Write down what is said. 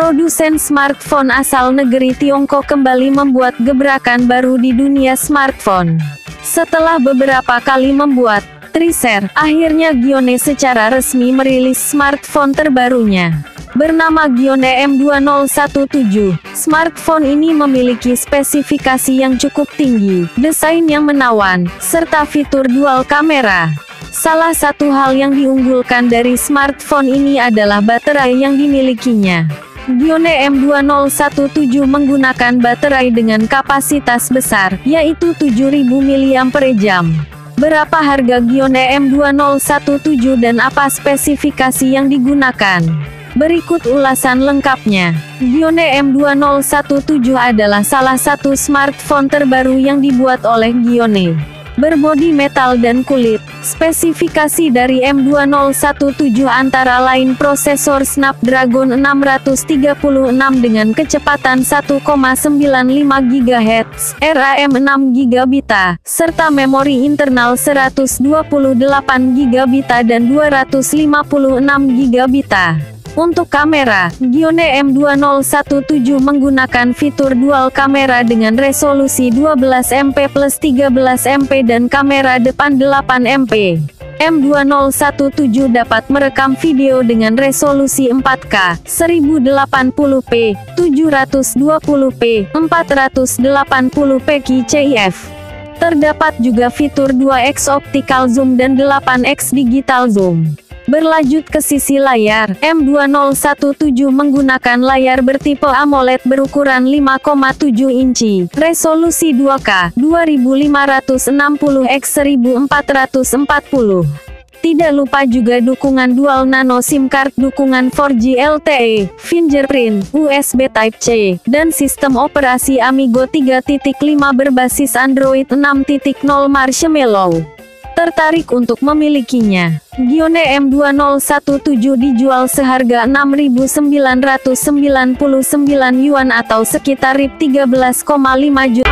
Produsen smartphone asal negeri Tiongkok kembali membuat gebrakan baru di dunia smartphone. Setelah beberapa kali membuat triser, akhirnya Gione secara resmi merilis smartphone terbarunya. Bernama Gione M2017, smartphone ini memiliki spesifikasi yang cukup tinggi, desain yang menawan, serta fitur dual kamera. Salah satu hal yang diunggulkan dari smartphone ini adalah baterai yang dimilikinya. Gione M2017 menggunakan baterai dengan kapasitas besar, yaitu 7000 mAh. Berapa harga Gione M2017 dan apa spesifikasi yang digunakan? Berikut ulasan lengkapnya. Gione M2017 adalah salah satu smartphone terbaru yang dibuat oleh Gione. Berbodi metal dan kulit, spesifikasi dari M2017 antara lain prosesor Snapdragon 636 dengan kecepatan 1,95 GHz, RAM 6 GB, serta memori internal 128 GB dan 256 GB. Untuk kamera, Gione M2017 menggunakan fitur dual kamera dengan resolusi 12MP plus 13MP dan kamera depan 8MP. M2017 dapat merekam video dengan resolusi 4K, 1080p, 720p, 480p QCIF. Terdapat juga fitur 2x optical zoom dan 8x digital zoom. Berlanjut ke sisi layar, M2017 menggunakan layar bertipe AMOLED berukuran 5,7 inci, resolusi 2K, 2560 x 1440. Tidak lupa juga dukungan dual nano SIM card, dukungan 4G LTE, fingerprint, USB Type-C, dan sistem operasi Amigo 3.5 berbasis Android 6.0 Marshmallow. Tertarik untuk memilikinya? Gione M2017 dijual seharga 6.999 yuan atau sekitar 13,5 juta.